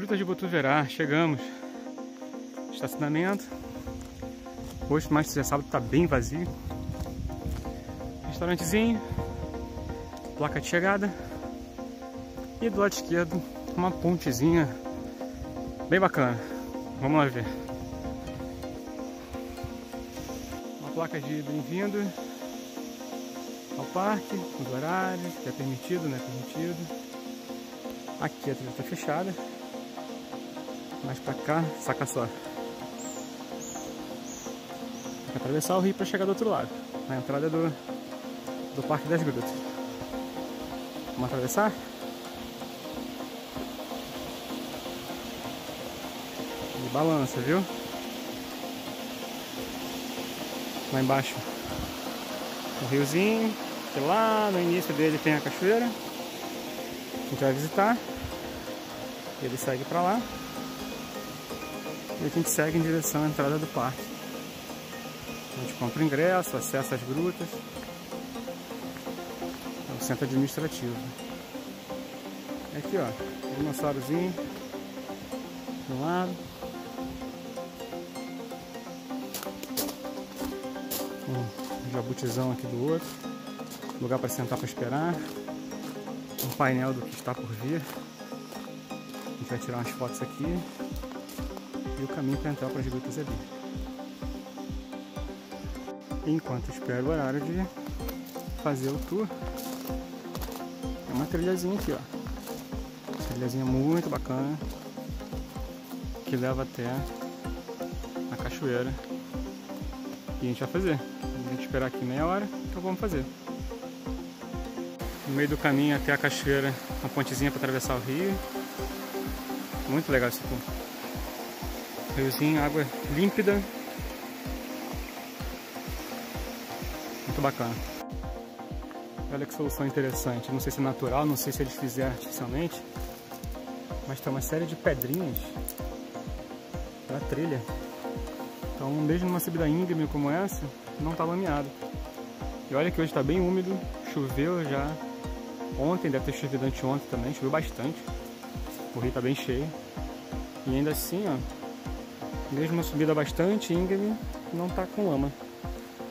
Gruta de Botuverá, chegamos. Estacionamento. Hoje, mais que sábado, tá bem vazio. Restaurantezinho. Placa de chegada. E do lado esquerdo, uma pontezinha bem bacana. Vamos lá ver. Uma placa de bem-vindo ao parque, os horários, que é permitido, não é permitido. Aqui a trilha está fechada. Mais pra cá, saca só. Tem que atravessar o rio para chegar do outro lado. Na entrada do, do Parque das Grutas. Vamos atravessar? E balança, viu? Lá embaixo o riozinho, que lá no início dele tem a cachoeira. A gente vai visitar. Ele segue para lá. E a gente segue em direção à entrada do parque. A gente compra o ingresso, acessa as grutas. É o centro administrativo. É aqui, ó. Dinossaurozinho. De um lado. Um jabutizão aqui do outro. Lugar para sentar para esperar. Um painel do que está por vir vai tirar umas fotos aqui e o caminho para entrar para as grutas ali. Enquanto espero o horário de fazer o tour, é uma trilhazinha aqui, ó. Trilhazinha muito bacana que leva até a cachoeira e a gente vai fazer. A gente esperar aqui meia hora, então vamos fazer. No meio do caminho até a cachoeira, uma pontezinha para atravessar o rio. Muito legal isso aqui. Riozinho, água límpida. Muito bacana. Olha que solução interessante. Não sei se é natural, não sei se eles fizeram artificialmente. Mas tem uma série de pedrinhas para trilha. Então, mesmo numa subida íngreme como essa, não está lameado. E olha que hoje está bem úmido, choveu já. Ontem, deve ter chovido anteontem também, choveu bastante. O rio tá bem cheio. E ainda assim, ó, mesmo uma subida bastante íngreme, não tá com lama.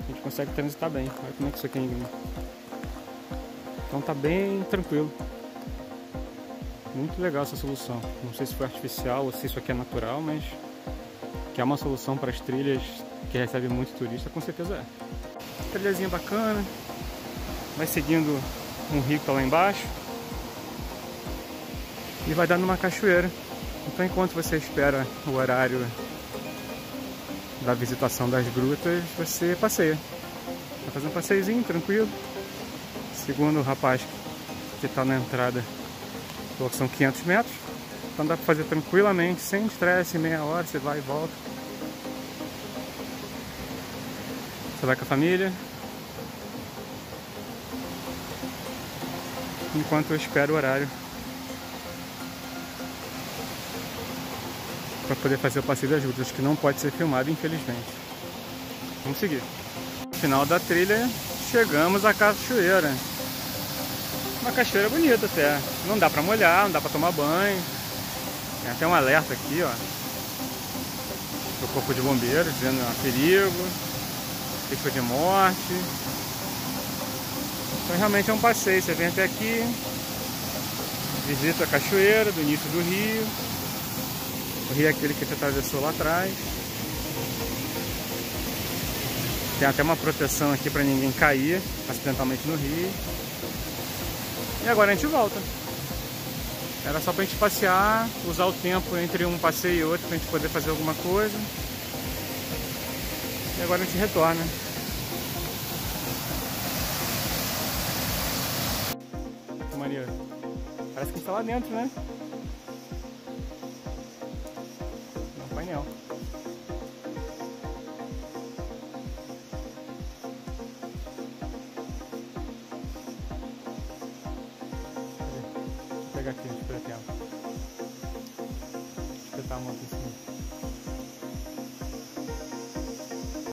A gente consegue transitar bem. Olha como é que isso aqui é íngreme. Então tá bem tranquilo. Muito legal essa solução. Não sei se foi artificial ou se isso aqui é natural, mas que é uma solução para as trilhas que recebe muito turista, com certeza é. Trilhazinha bacana. Vai seguindo um rio que tá lá embaixo e vai dar numa cachoeira. Então enquanto você espera o horário da visitação das grutas, você passeia. Vai fazer um passeiozinho tranquilo. Segundo o rapaz que está na entrada, são 500 metros. Então dá para fazer tranquilamente, sem estresse, meia hora, você vai e volta. Você vai com a família. Enquanto eu espero o horário para poder fazer o passeio das grutas, que não pode ser filmado, infelizmente. Vamos seguir. Final da trilha, chegamos à cachoeira. Uma cachoeira bonita até. Não dá para molhar, não dá para tomar banho. Tem até um alerta aqui, ó. Do corpo de bombeiros, dizendo ó, perigo, risco de morte. Então realmente é um passeio. Você vem até aqui, visita a cachoeira do início do rio. O rio é aquele que a gente atravessou lá atrás. Tem até uma proteção aqui para ninguém cair acidentalmente no rio. E agora a gente volta. Era só pra gente passear, usar o tempo entre um passeio e outro pra gente poder fazer alguma coisa. E agora a gente retorna. Que maneiro. Parece que está lá dentro, né? Painel. Vou pegar aqui, aqui. Espetar a moto em cima.